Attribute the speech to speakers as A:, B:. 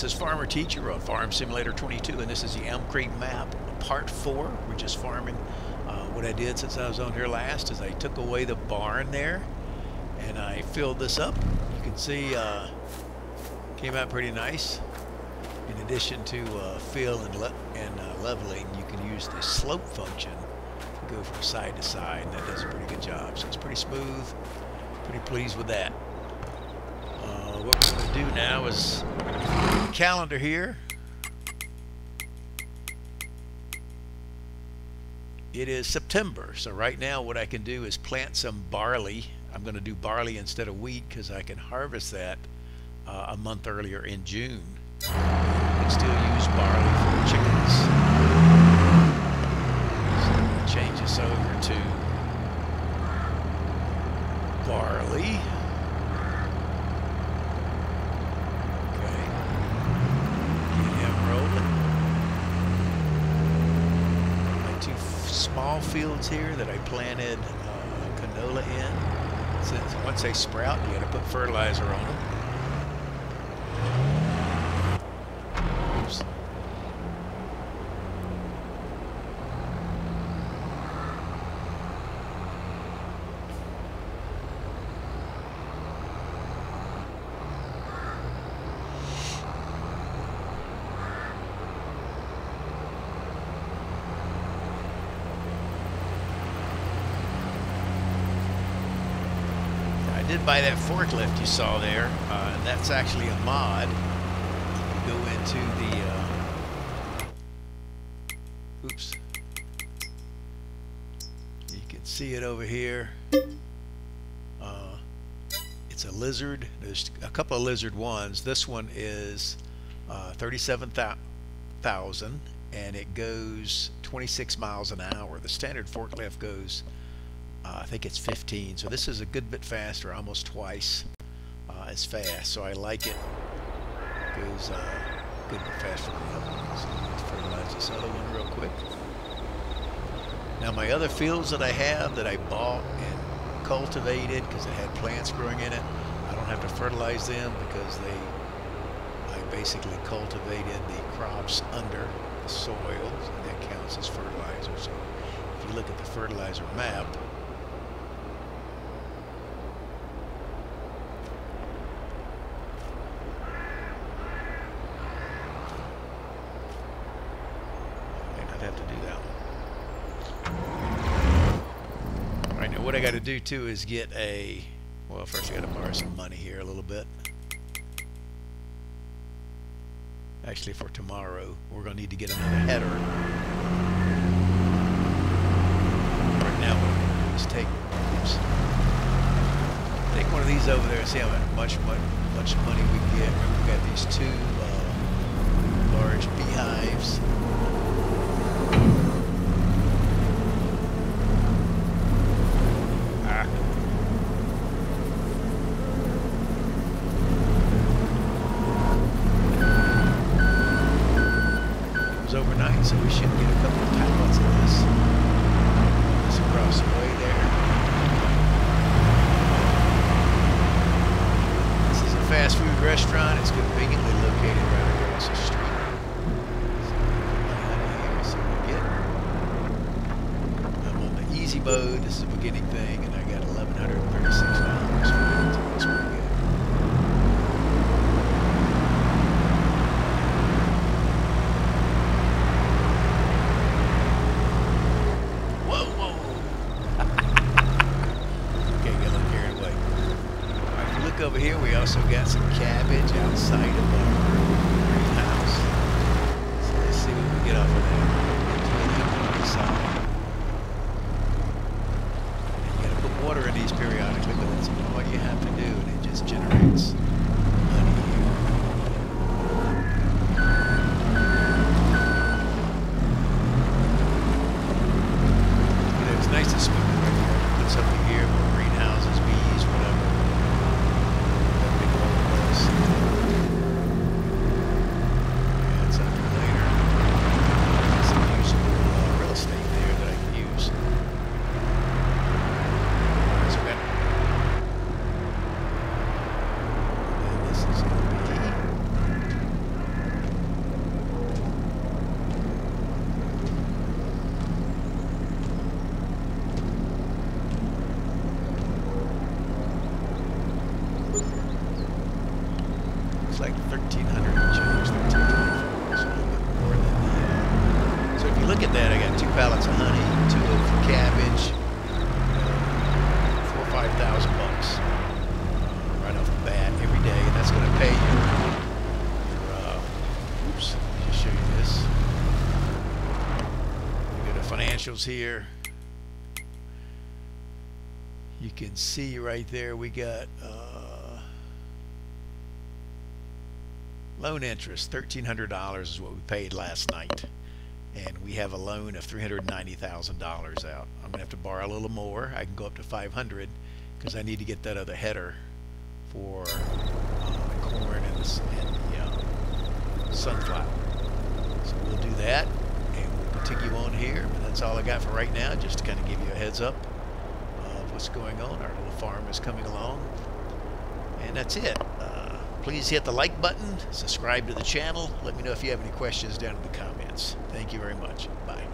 A: this is Farmer Teacher on Farm Simulator 22, and this is the Elmcreek map, part four. We're just farming. Uh, what I did since I was on here last is I took away the barn there, and I filled this up. You can see uh, came out pretty nice. In addition to uh, fill and, le and uh, leveling, you can use the slope function to go from side to side, and that does a pretty good job. So it's pretty smooth. Pretty pleased with that. Uh, what we're going to do now is calendar here. It is September, so right now what I can do is plant some barley. I'm going to do barley instead of wheat because I can harvest that uh, a month earlier in June. You can still use barley for chickens. So change this over to barley. Small fields here that I planted uh, canola in. Since once they sprout, you got to put fertilizer on them. Oops. Did buy that forklift you saw there. Uh, that's actually a mod. Go into the... Uh, oops. You can see it over here. Uh, it's a lizard. There's a couple of lizard ones. This one is uh, 37,000 and it goes 26 miles an hour. The standard forklift goes I think it's 15. So this is a good bit faster, almost twice uh, as fast. So I like it. Goes uh, good bit faster than the other one. So let's fertilize this other one real quick. Now my other fields that I have that I bought and cultivated because it had plants growing in it, I don't have to fertilize them because they I basically cultivated the crops under the soil and that counts as fertilizer. So if you look at the fertilizer map, have to do that one. All right, now what I got to do too is get a, well, first I got to borrow some money here a little bit. Actually, for tomorrow, we're going to need to get another header. Right now, is take, oops, take one of these over there and see how much, much, much money we get. We've got these two uh, large beehives. So we should get a couple of pallets of this. This across the way there. This is a fast food restaurant. It's conveniently located right across the street. Easy mode. This is the beginning thing, and I got $1,136. So pretty good. over here we also got some cabbage outside of our greenhouse. So let's see what we get off of that. And you gotta put water in these periodically, but that's all you have to do and it just generates honey here. You know, it's nice to smoke right here. Put something here, more greenhouses, bees, whatever. got two pallets of honey, two of cabbage, four or five thousand bucks uh, right off the bat every day, and that's going to pay you. For, uh, oops, let me just show you this. We go to here. You can see right there we got. Uh, loan interest $1,300 is what we paid last night and we have a loan of $390,000 out. I'm gonna have to borrow a little more. I can go up to 500 because I need to get that other header for uh, the corn and the, and the uh, sunflower. So we'll do that continue on here. But that's all I got for right now, just to kind of give you a heads up of what's going on. Our little farm is coming along, and that's it. Uh, please hit the like button, subscribe to the channel. Let me know if you have any questions down in the comments. Thank you very much. Bye.